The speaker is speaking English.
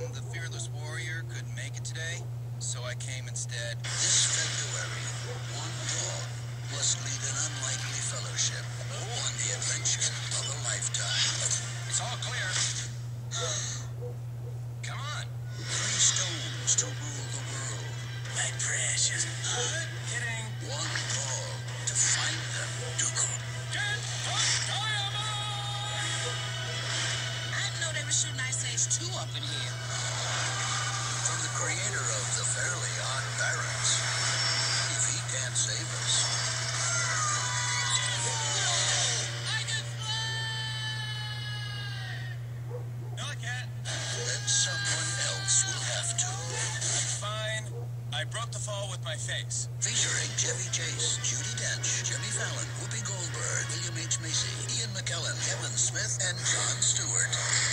young, the fearless warrior, couldn't make it today, so I came instead. This February, one dog must lead an unlikely fellowship on the adventure of a lifetime. It's all clear. Come on. Three stones to rule the world. My precious. Good kidding. One dog to find them. To get the diamond! I know they were shooting Ice Age 2 up in here. Someone else will have to. Fine. I broke the fall with my face. Featuring Chevy Chase, Judi Dench, Jimmy Fallon, Whoopi Goldberg, William H. Macy, Ian McKellen, Kevin Smith, and Jon Stewart.